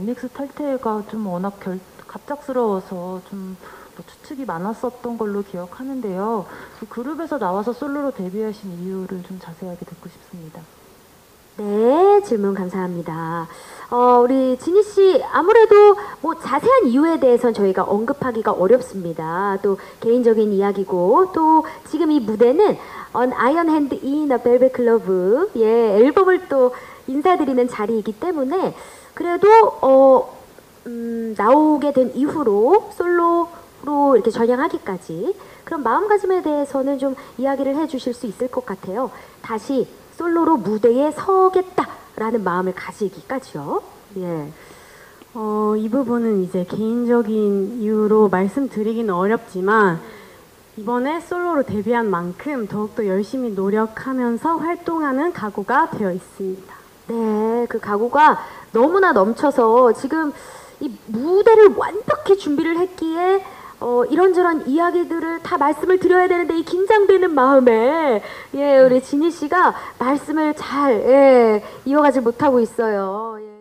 넷믹스 탈퇴가 좀 워낙 결, 갑작스러워서 좀 뭐 추측이 많았었던 걸로 기억하는데요. 그 그룹에서 나와서 솔로로 데뷔하신 이유를 좀 자세하게 듣고 싶습니다. 네, 질문 감사합니다. 어, 우리 진희 씨, 아무래도 뭐 자세한 이유에 대해서는 저희가 언급하기가 어렵습니다. 또 개인적인 이야기고, 또 지금 이 무대는 On Iron Hand in a Velvet Glove, 예, 앨범을 또 인사드리는 자리이기 때문에, 그래도, 어, 음, 나오게 된 이후로 솔로로 이렇게 전향하기까지 그런 마음가짐에 대해서는 좀 이야기를 해주실 수 있을 것 같아요. 다시 솔로로 무대에 서겠다라는 마음을 가지기까지요. 예. 어, 이 부분은 이제 개인적인 이유로 말씀드리기는 어렵지만 이번에 솔로로 데뷔한 만큼 더욱더 열심히 노력하면서 활동하는 각오가 되어 있습니다. 네, 그 각오가 너무나 넘쳐서 지금 이 무대를 완벽히 준비를 했기에 어, 이런저런 이야기들을 다 말씀을 드려야 되는데 이 긴장되는 마음에 예, 우리 진희 씨가 말씀을 잘 예, 이어가지 못하고 있어요. 예.